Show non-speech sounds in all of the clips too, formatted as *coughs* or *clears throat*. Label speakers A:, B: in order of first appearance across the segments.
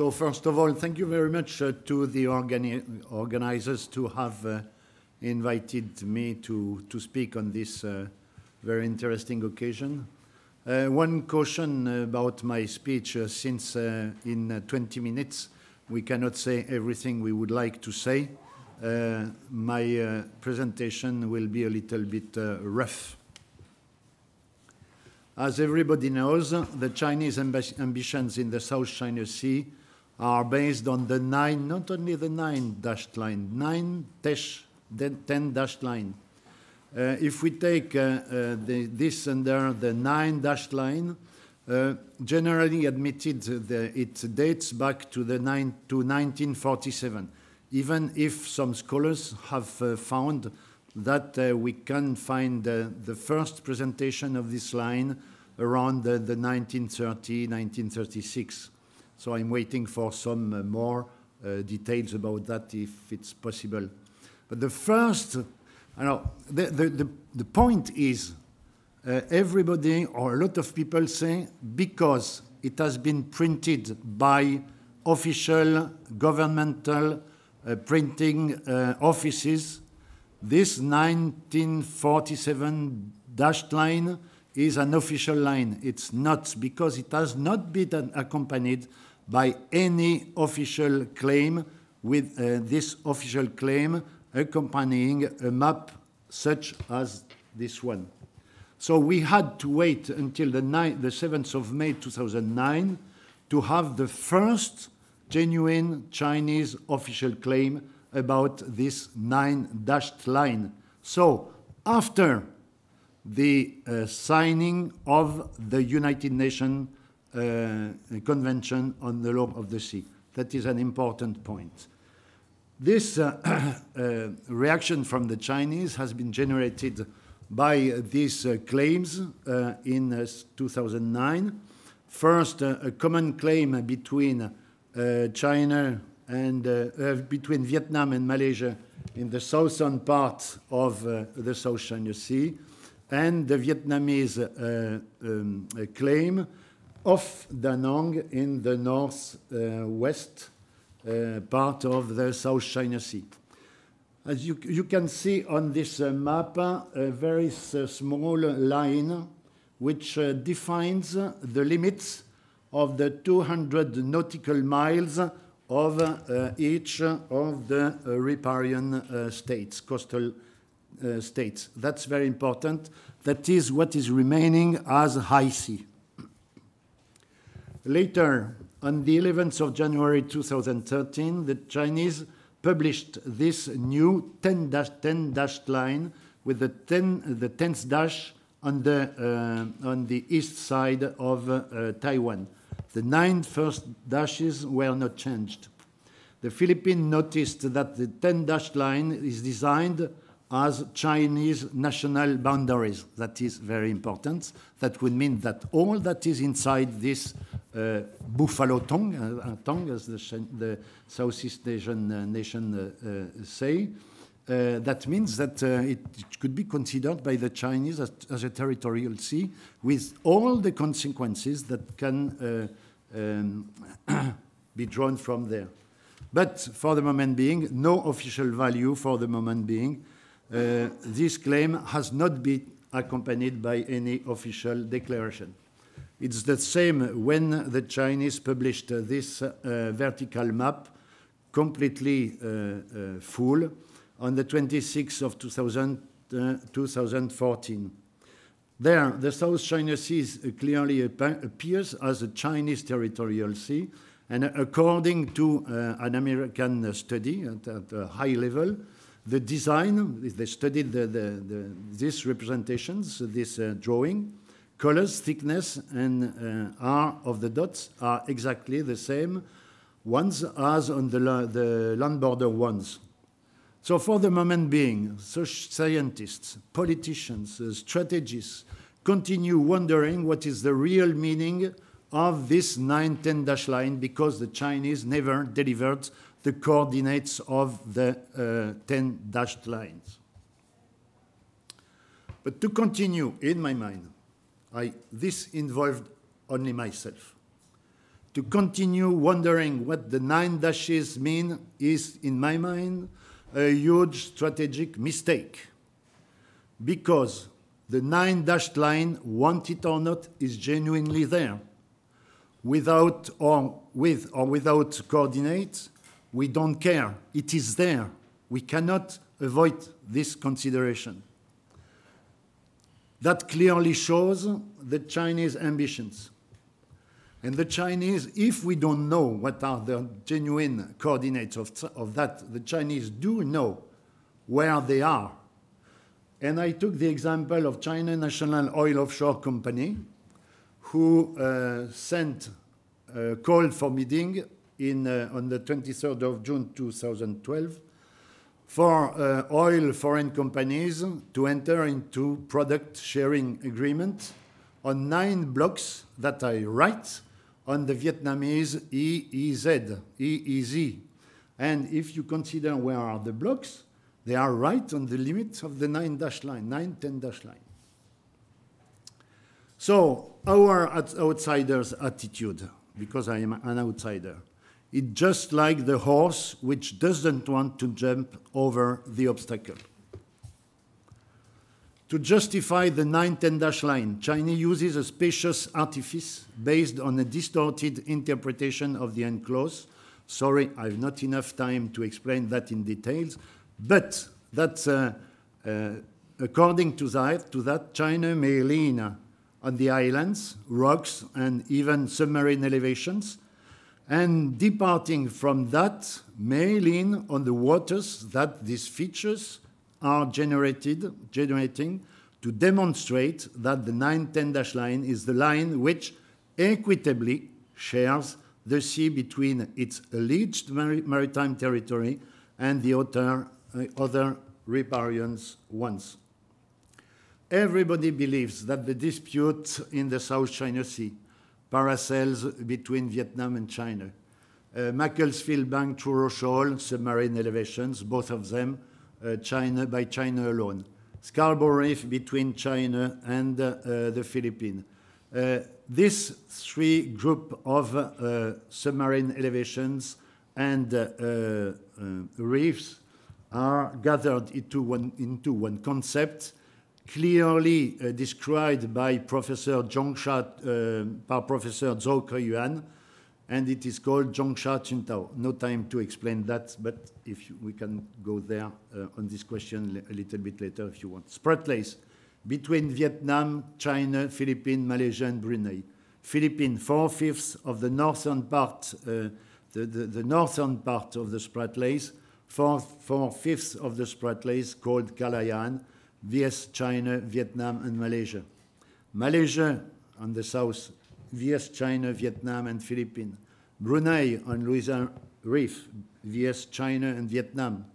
A: So first of all, thank you very much uh, to the organi organizers to have uh, invited me to, to speak on this uh, very interesting occasion. Uh, one caution about my speech, uh, since uh, in 20 minutes we cannot say everything we would like to say, my presentation will be a little bit rough. As everybody knows, the Chinese ambitions in the South China Sea are based on the nine, not only the nine dashed line, nine dash, ten dashed line. Uh, if we take uh, uh, the, this under the nine dashed line, uh, generally admitted the, it dates back to, the nine, to 1947, even if some scholars have uh, found that uh, we can find the first presentation of this line around the, the 1930, 1936. So I'm waiting for some uh, more uh, details about that if it's possible. But the first, I know, the, the, the, the point is uh, everybody or a lot of people say because it has been printed by official governmental uh, printing uh, offices, this 1947 dashed line is an official line. It's not because it has not been accompanied by any official claim with uh, this official claim accompanying a map such as this one. So we had to wait until the, the 7th of May 2009 to have the first genuine Chinese official claim about this nine dashed line. So after the uh, signing of the United Nations Convention on the Law of the Sea. That is an important point. This uh, *clears throat* uh reaction from the Chinese has been generated by these uh, claims uh, in 2009. First, a common claim between China and between Vietnam and Malaysia in the southern part of the South China Sea and the Vietnamese uh, um, claim of Da Nang in the northwest uh, part of the South China Sea. As you, you can see on this uh, map, a very uh, small line which uh, defines the limits of the 200 nautical miles of uh, each of the riparian states, coastal uh, states. That's very important. That is what is remaining as high sea. Later, on the 11th of January 2013, the Chinese published this new 10-10 dashed line with the 10 the 10th dash on the uh, on the east side of uh, Taiwan. The nine first dashes were not changed. The Philippines noticed that the 10 dashed line is designed as Chinese national boundaries. That is very important. That would mean that all that is inside this uh, buffalo tongue, uh, tongue as the, the, Southeast Asian uh, nation uh, uh, say, uh, that means that it could be considered by the Chinese as, as, a territorial sea with all the consequences that can um, *coughs* be drawn from there. But for the moment being, no official value for the moment being. Uh, this claim has not been accompanied by any official declaration. It's the same when the Chinese published this uh, vertical map, completely uh, uh, full, on the 26th of 2000, 2014. There, the South China Sea clearly appears as a Chinese territorial sea, and according to uh, an American study at, at, a high level, the design, they studied the, the, the, these representations, this uh, drawing, colors, thickness, and uh, R of the dots are exactly the same ones as on the, the land border ones. So for the moment being, scientists, politicians, uh, strategists continue wondering what is the real meaning of this 910 dash line because the Chinese never delivered the coordinates of the uh, 10 dashed lines. But to continue, in my mind, I, this involved only myself. to continue wondering what the nine dashes mean is, in my mind, a huge strategic mistake. Because the nine dashed line, want it or not, is genuinely there. Without or with or without coordinates, we don't care. It is there. We cannot avoid this consideration. That clearly shows the Chinese ambitions. And the Chinese, if we don't know what are the genuine coordinates of, of that, the Chinese do know where they are. And I took the example of China National Oil Offshore Company, who uh, sent a call for meeting in, uh, on the 23rd of June 2012 for uh, oil foreign companies to enter into product sharing agreement on nine blocks that I write on the Vietnamese EEZ, EEZ. And if you consider where are the blocks, they are right on the limit of the 9 dash line, nine, ten dash line. So our outsider's attitude, because I am an outsider, it's just like the horse which doesn't want to jump over the obstacle. To justify the 910 dash line, China uses a specious artifice based on a distorted interpretation of the enclosed. Sorry, I have not enough time to explain that in details, but that, uh, uh, according to that, to that, China may lean on the islands, rocks, and even submarine elevations, and departing from that may lean on the waters that these features are generated, generating to demonstrate that the 910 dash line is the line which equitably shares the sea between its alleged maritime territory and the other, uh, other riparian ones. Everybody believes that the dispute in the South China Sea paracels between Vietnam and China. Uh, Macclesfield Bank Truro Shoal, submarine elevations, both of them uh, China by China alone. Scarborough Reef between China and uh, the Philippines. Uh, this three group of uh, submarine elevations and uh, reefs are gathered into one, into one concept clearly described by Professor Zhongsha, by Professor Zou Keyuan, and it is called Zhongsha Qundao. No time to explain that, but if you, we can go there uh, on this question a little bit later if you want. Spread Spratlys between Vietnam, China, Philippines, Malaysia, and Brunei. Philippines, four-fifths of the northern part, uh, the, the, the, northern part of the Spratlys, four-fifths of the Spratlys called Kalayaan, vs China, Vietnam, and Malaysia. Malaysia on the south vs China, Vietnam, and Philippines. Brunei on Louisa Reef vs China and Vietnam.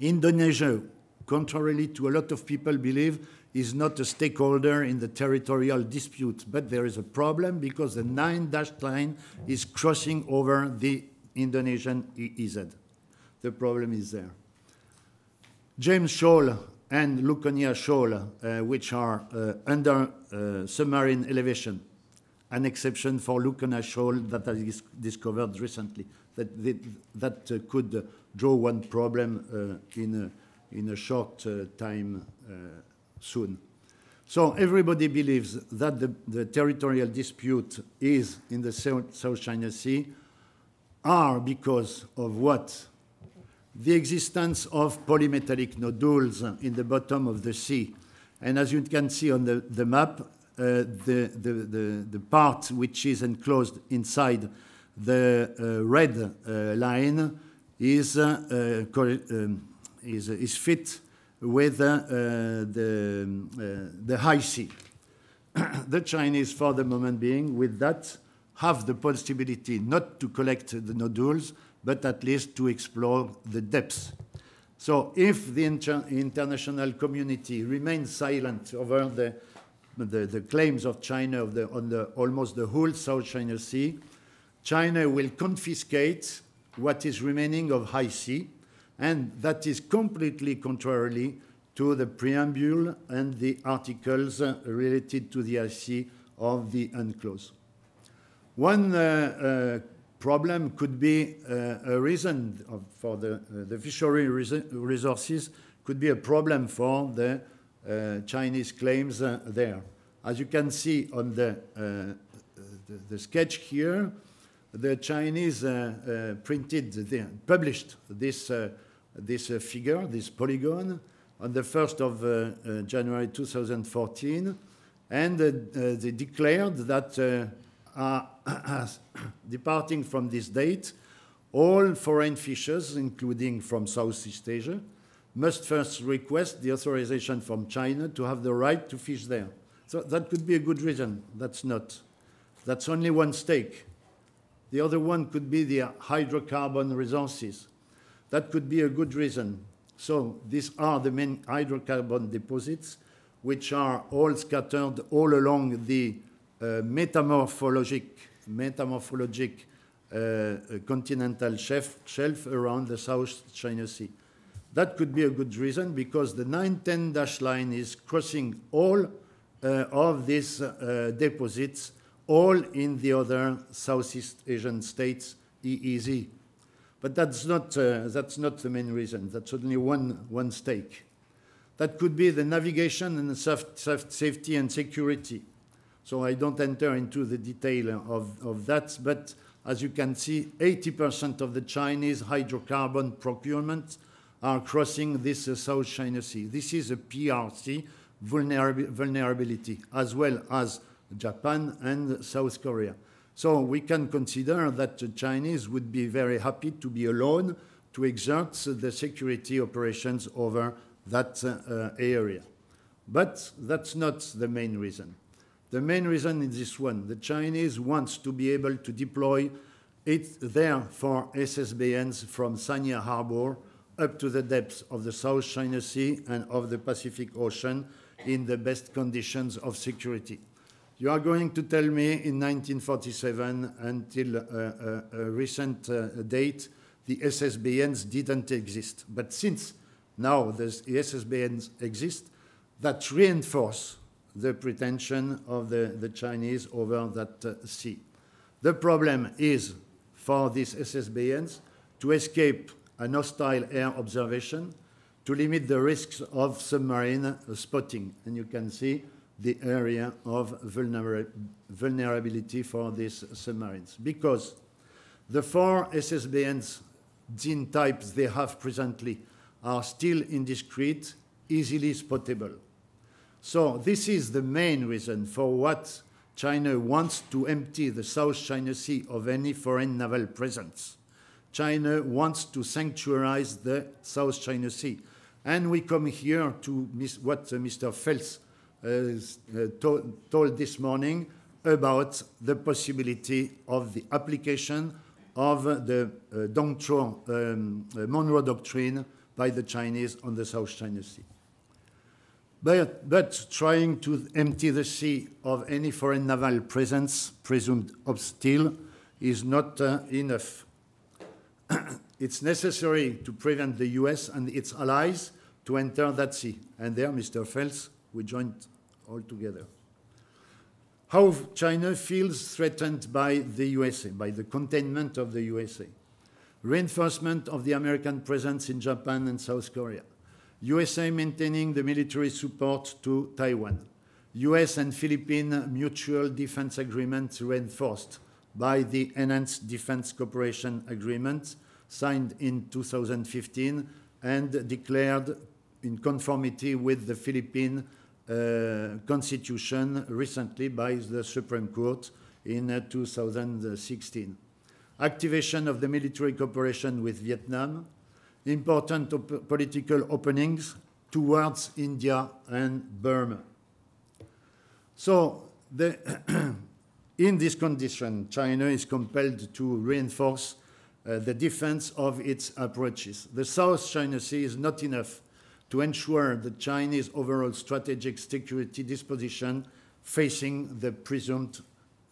A: Indonesia, contrarily to a lot of people believe, is not a stakeholder in the territorial dispute, but there is a problem because the nine dashed line is crossing over the Indonesian EEZ. The problem is there. James Shoal and Luconia Shoal, uh, which are uh, under uh, submarine elevation, an exception for Luconia Shoal that I dis discovered recently, that, that uh, could draw one problem in, a, in a short time soon. So everybody believes that the, the, territorial dispute is in the South China Sea are because of what? The existence of polymetallic nodules in the bottom of the sea. And as you can see on the, the map, uh, the, the, the, the, part which is enclosed inside the uh, red uh, line is, um, is, is fit with the, the high sea. *clears throat* the Chinese, for the moment being, with that, have the possibility not to collect the nodules, but at least to explore the depths. So if the inter international community remains silent over the the, the claims of China of the, on the, almost the whole South China Sea, China will confiscate what is remaining of high sea, and that is completely contrary to the preamble and the articles related to the high sea of the UNCLOS. One uh, uh, problem could be uh, a reason of, for the, uh, the fishery resources could be a problem for the uh, Chinese claims uh, there. As you can see on the, the, the, sketch here, the Chinese printed, the, published this, this figure, this polygon, on the 1st of uh, uh, January 2014, and uh, they declared that *coughs* departing from this date, all foreign fishers, including from Southeast Asia, must first request the authorization from China to have the right to fish there. So that could be a good reason. That's not. That's only one stake. The other one could be the hydrocarbon resources. That could be a good reason. So these are the main hydrocarbon deposits, which are all scattered all along the metamorphologic, metamorphologic uh, continental shelf, shelf around the South China Sea. That could be a good reason because the 910 dash line is crossing all uh, of these uh, deposits, all in the other Southeast Asian states, EEZ. But that's not, uh, that's not the main reason. That's only one, one stake. That could be the navigation and the safety and security. So I don't enter into the detail of, of that, but as you can see, 80% of the Chinese hydrocarbon procurement are crossing this uh, South China Sea. This is a PRC vulnerability, as well as Japan and South Korea. So we can consider that the Chinese would be very happy to be alone to exert the security operations over that uh, area. But that's not the main reason. The main reason is this one. The Chinese wants to be able to deploy it there for SSBNs from Sanya Harbor up to the depths of the South China Sea and of the Pacific Ocean in the best conditions of security. You are going to tell me in 1947 until a, a, a recent uh, date, the SSBNs didn't exist. But since now the SSBNs exist, that reinforce the pretension of the, the Chinese over that uh, sea. The problem is for these SSBNs to escape an hostile air observation, to limit the risks of submarine spotting. And you can see the area of vulnerability for these submarines. Because the four SSBNs Jin types they have presently are still indiscrete, easily spottable. So this is the main reason for what China wants to empty the South China Sea of any foreign naval presence. China wants to sanctuarize the South China Sea. And we come here to what Mr. Fels uh, to told this morning about the possibility of the application of the uh, um, uh, Monroe Doctrine by the Chinese on the South China Sea. But, but, trying to empty the sea of any foreign naval presence, presumed hostile, is not uh, enough. *clears throat* it's necessary to prevent the US and its allies to enter that sea. And there, Mr. Fels, we joined altogether. How China feels threatened by the USA, by the containment of the USA. Reinforcement of the American presence in Japan and South Korea. USA maintaining the military support to Taiwan. US and Philippine mutual defense agreement reinforced by the Enhanced Defense Cooperation Agreement signed in 2015 and declared in conformity with the Philippine uh, constitution recently by the Supreme Court in uh, 2016. Activation of the military cooperation with Vietnam, important op political openings towards India and Burma. So the *clears throat* in this condition, China is compelled to reinforce uh, the defense of its approaches. The South China Sea is not enough to ensure the Chinese overall strategic security disposition facing the presumed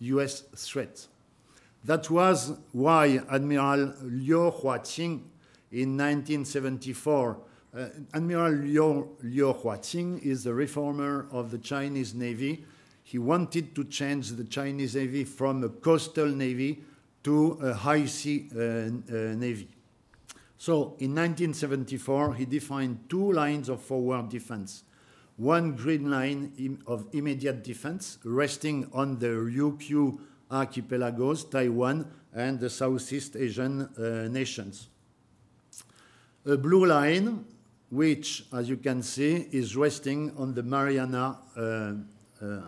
A: US threat. That was why Admiral Liu Huaqing in 1974, uh, Admiral Liu, Liu Huaqing is the reformer of the Chinese Navy. he wanted to change the Chinese Navy from a coastal navy to a high sea uh, uh, navy. So in 1974, he defined two lines of forward defense. One green line of immediate defense, resting on the Ryukyu archipelagos, Taiwan, and the Southeast Asian uh, nations. A blue line, which, as you can see, is resting on the Mariana uh, uh,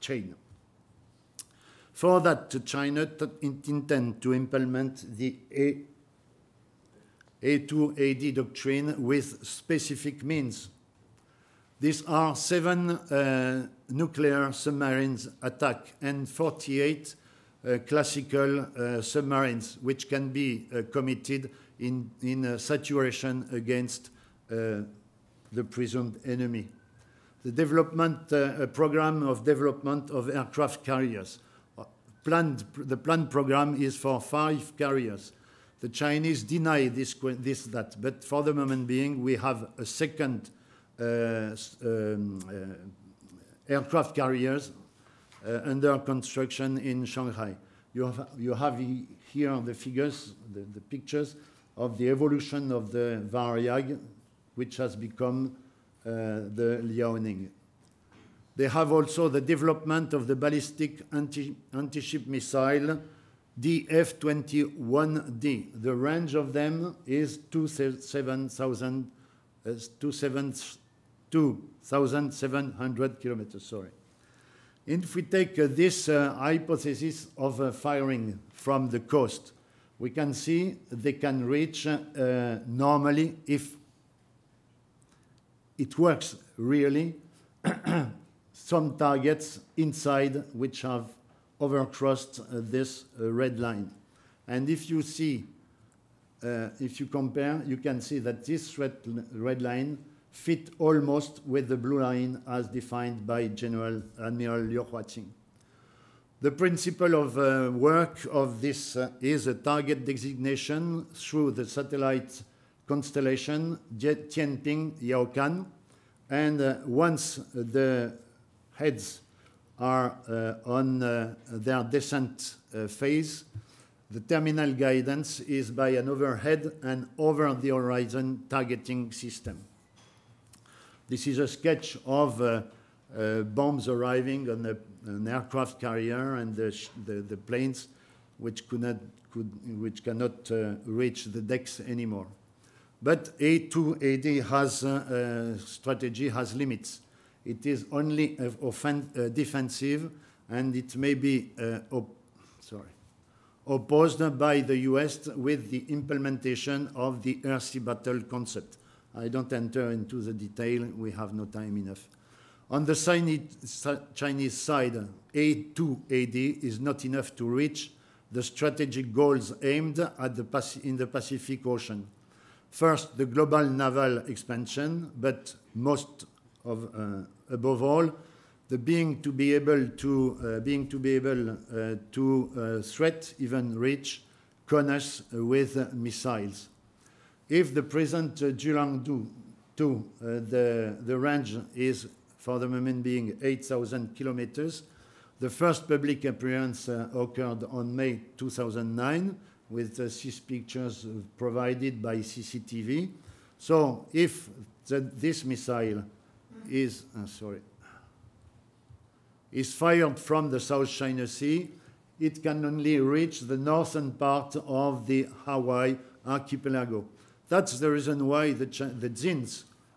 A: chain. For that, China intends to implement the A A2AD doctrine with specific means. These are seven uh, nuclear submarines attack and 48 uh, classical uh, submarines, which can be uh, committed in, in a situation against uh, the presumed enemy. The development uh, program of development of aircraft carriers. Planned, the planned program is for five carriers the Chinese deny this, this that, but for the moment being, we have a second uh, um, uh, aircraft carriers uh, under construction in Shanghai. You have, you have here the figures, the, the pictures of the evolution of the Varyag, which has become uh, the Liaoning. They have also the development of the ballistic anti-ship missile the F-21D. The range of them is 2,700 uh, kilometers, sorry. If we take uh, this uh, hypothesis of uh, firing from the coast, we can see they can reach uh, normally, if it works really, *clears throat* some targets inside which have overcrossed uh, this uh, red line. And if you see, uh, if you compare, you can see that this red, red line fit almost with the blue line as defined by General Admiral Liu Huaqing. The principle of uh, work of this uh, is a target designation through the satellite constellation Tianping Yaogan. And uh, once the heads are uh, on uh, their descent uh, phase. The terminal guidance is by an overhead and over-the-horizon targeting system. This is a sketch of uh, uh, bombs arriving on a, an aircraft carrier and the, the, the, planes which, could not, could, which cannot uh, reach the decks anymore. But A2AD has strategy has limits. It is only uh, uh, defensive, and it may be uh, sorry, opposed by the US with the implementation of the air sea battle concept. I don't enter into the detail, we have no time enough. On the Chinese side, A2AD is not enough to reach the strategic goals aimed at the in the Pacific Ocean. First, the global naval expansion, but most of, uh, above all, the being to be able to, uh, being to be able uh, to threat, even reach, CONUS with missiles. If the present uh, Julang 2, the, the range is for the moment being 8,000 kilometers. The first public appearance uh, occurred on May 2009 with uh, six pictures provided by CCTV. So if the, this missile is, uh, sorry, is fired from the South China Sea, it can only reach the northern part of the Hawaii archipelago. That's the reason why the, the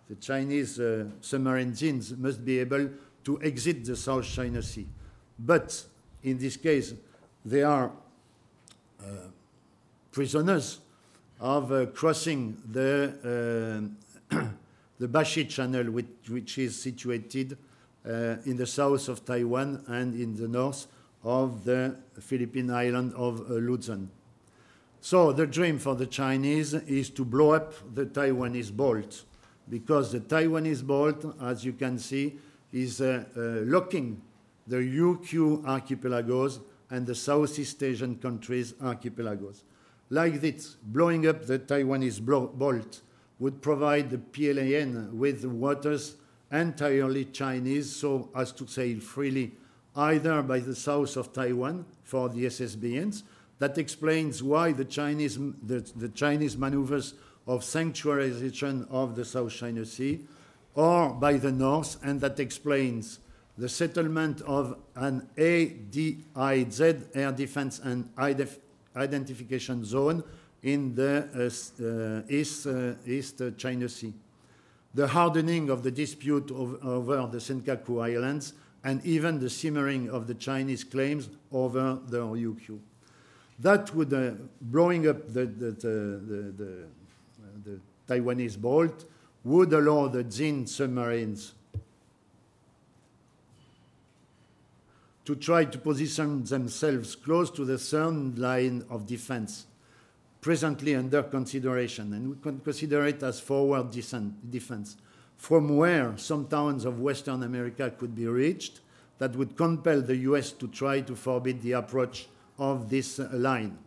A: the Chinese uh, submarine Jins, must be able to exit the South China Sea. But in this case, they are uh, prisoners of uh, crossing the uh, *clears throat* the Bashi Channel, which, which is situated uh, in the south of Taiwan and in the north of the Philippine island of uh, Luzon. So the dream for the Chinese is to blow up the Taiwanese bolt because the Taiwanese bolt, as you can see, is uh, uh, locking the Ryukyu archipelagos and the Southeast Asian countries archipelagos. Like this, blowing up the Taiwanese bolt would provide the PLAN with waters entirely Chinese, so as to sail freely either by the south of Taiwan for the SSBNs. That explains why the Chinese, the, the Chinese maneuvers of sanctuarization of the South China Sea, or by the north, and that explains the settlement of an ADIZ, Air Defense and Identification Zone, in the uh, uh, East, uh, East China Sea. The hardening of the dispute over the Senkaku Islands and even the simmering of the Chinese claims over the Ryukyu. That would, uh, blowing up the, the, the, the, the Taiwanese bolt, would allow the Jin submarines to try to position themselves close to the third line of defense, presently under consideration, and we can consider it as forward defense, from where some towns of Western America could be reached that would compel the US to try to forbid the approach of this line.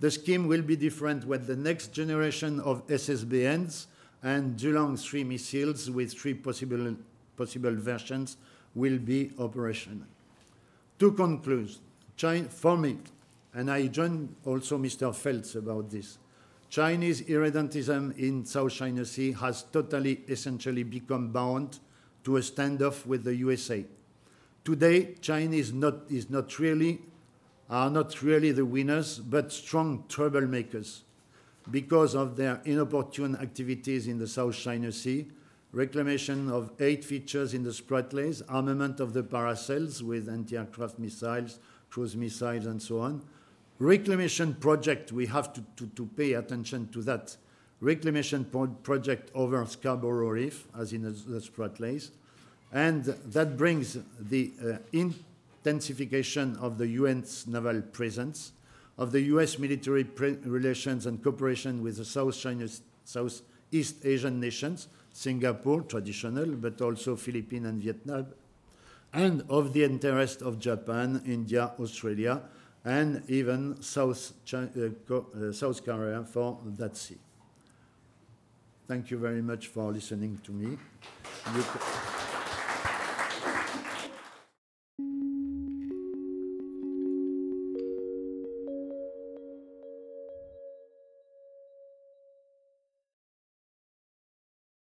A: The scheme will be different when the next generation of SSBNs and Julang 3 missiles with three possible, possible versions will be operational. To conclude, China, for me, and I join also Mr. Fels about this, Chinese irredentism in South China Sea has totally, essentially become bound to a standoff with the USA. Today, China is not, is not really, are not really the winners, but strong troublemakers because of their inopportune activities in the South China Sea, reclamation of eight features in the Spratlys, armament of the Paracels with anti-aircraft missiles, cruise missiles, and so on. Reclamation project, we have to, to, to pay attention to that. Reclamation pro project over Scarborough Reef, as in the, the Spratlys. And that brings the uh, intensification of the UN's naval presence, of the US military relations and cooperation with the South China, Southeast Asian nations, Singapore, traditional, but also Philippines and Vietnam, and of the interest of Japan, India, Australia, and even South, China, uh, uh, South Korea for that sea. Thank you very much for listening to me.